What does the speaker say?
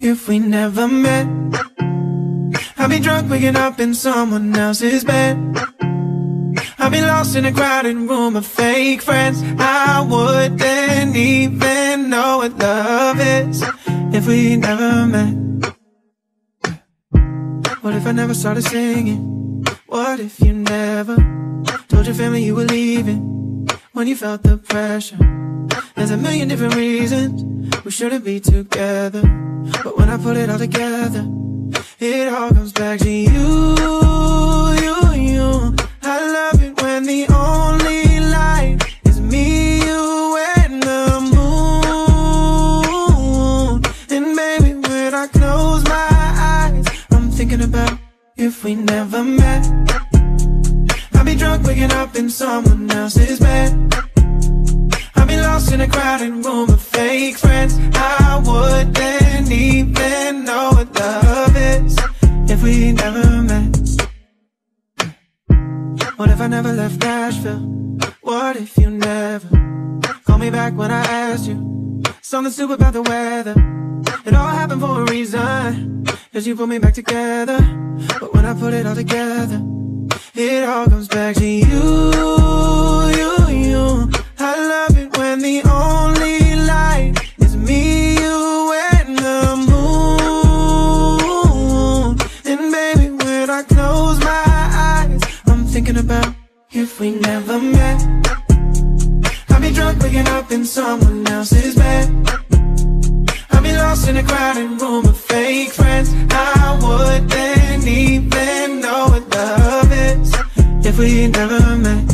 if we never met? I'd be drunk waking up in someone else's bed. I'd be lost in a crowded room of fake friends. I wouldn't even know what love is if we never met. What if I never started singing? What if you never told your family you were leaving when you felt the pressure? There's a million different reasons we shouldn't be together. But when I put it all together, it all comes back to you, you, you. I love it when the only light is me, you, and the moon. And baby, when I close my eyes, I'm thinking about if we never met. I'd be drunk waking up in someone else's bed. In a crowded room of fake friends. I wouldn't even know what love is if we never met. What if I never left Nashville? What if you never call me back when I asked you something stupid about the weather? It all happened for a reason, cause you put me back together. But when I put it all together, it all comes back to you, close my eyes, I'm thinking about if we never met. I'd be drunk waking up in someone else's bed. I'd be lost in a crowded room of fake friends. I wouldn't even know what love is if we never met.